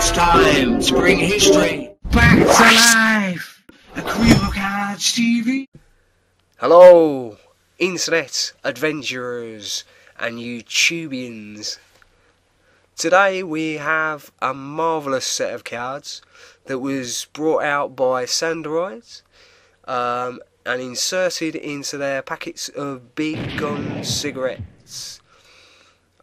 It's time to bring history back to life. A of Cards TV. Hello, internet adventurers and YouTubians. Today we have a marvellous set of cards that was brought out by Sandorides um, and inserted into their packets of Big Gun cigarettes.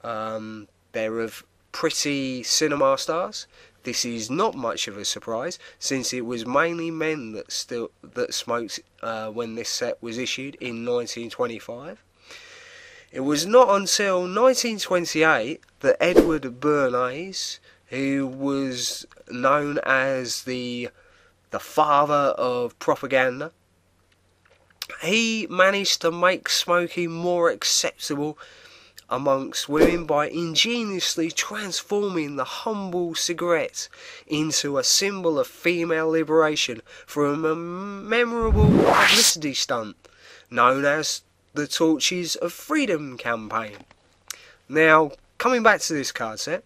Um, they're of pretty cinema stars. This is not much of a surprise, since it was mainly men that still that smoked uh, when this set was issued in 1925. It was not until 1928 that Edward Bernays, who was known as the the father of propaganda, he managed to make smoking more acceptable amongst women by ingeniously transforming the humble cigarette into a symbol of female liberation from a memorable publicity stunt known as the Torches of Freedom campaign. Now, coming back to this card set,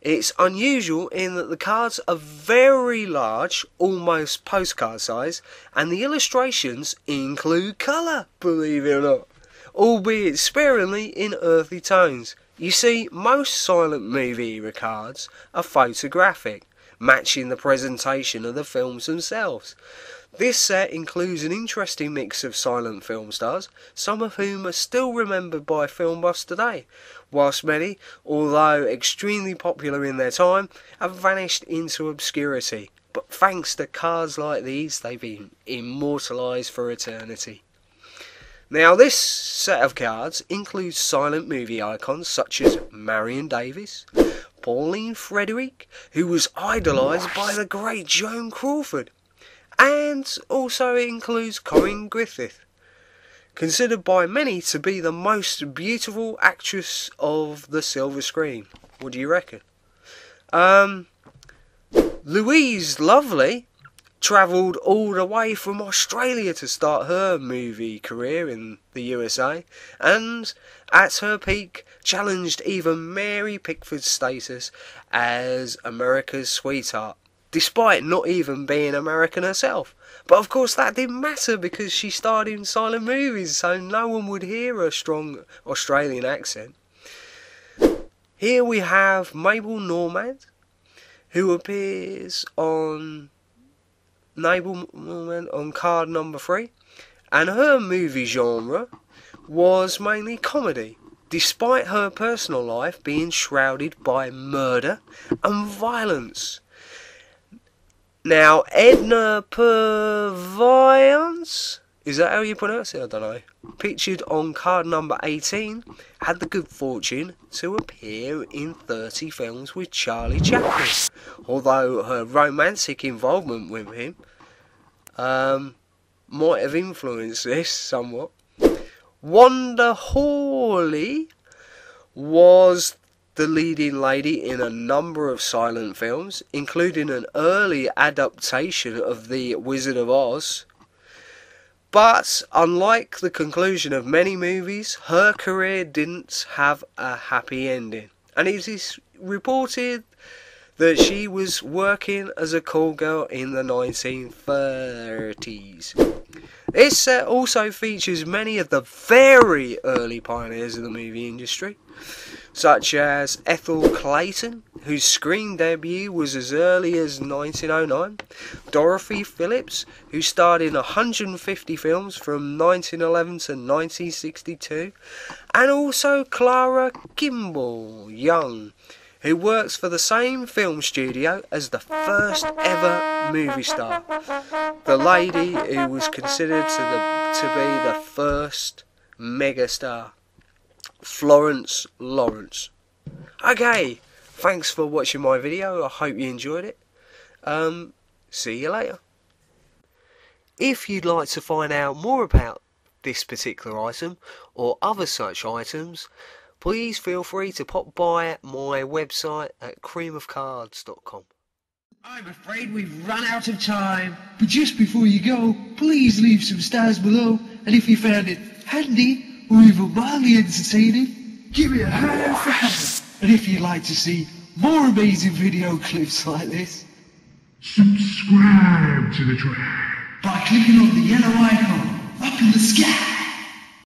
it's unusual in that the cards are very large, almost postcard size, and the illustrations include colour, believe it or not albeit sparingly in earthy tones. You see, most silent movie era cards are photographic, matching the presentation of the films themselves. This set includes an interesting mix of silent film stars, some of whom are still remembered by film buffs today, whilst many, although extremely popular in their time, have vanished into obscurity. But thanks to cards like these, they've been immortalised for eternity. Now, this set of cards includes silent movie icons such as Marion Davies, Pauline Frederick, who was idolised by the great Joan Crawford, and also includes Corinne Griffith, considered by many to be the most beautiful actress of the silver screen. What do you reckon? Um, Louise Lovely travelled all the way from Australia to start her movie career in the USA, and at her peak challenged even Mary Pickford's status as America's sweetheart, despite not even being American herself. But of course, that didn't matter because she starred in silent movies, so no one would hear her strong Australian accent. Here we have Mabel Normand, who appears on Nobleman on card number three, and her movie genre was mainly comedy, despite her personal life being shrouded by murder and violence. Now, Edna Purviance, is that how you pronounce it? I don't know. Pictured on card number 18, had the good fortune to appear in 30 films with Charlie Chaplin, although her romantic involvement with him um, might have influenced this somewhat. Wanda Hawley was the leading lady in a number of silent films, including an early adaptation of The Wizard of Oz. But unlike the conclusion of many movies, her career didn't have a happy ending. And it is reported that she was working as a call girl in the 1930s. This set also features many of the very early pioneers of the movie industry, such as Ethel Clayton, whose screen debut was as early as 1909, Dorothy Phillips, who starred in 150 films from 1911 to 1962, and also Clara Kimball Young, who works for the same film studio as the first ever movie star, the lady who was considered to, the, to be the first megastar, Florence Lawrence. Okay, thanks for watching my video. I hope you enjoyed it. Um, see you later. If you'd like to find out more about this particular item or other such items, please feel free to pop by my website at creamofcards.com. I'm afraid we've run out of time. But just before you go, please leave some stars below. And if you found it handy or even mildly entertaining, give me a hand for heaven, And if you'd like to see more amazing video clips like this, subscribe to the channel by clicking on the yellow icon up in the sky.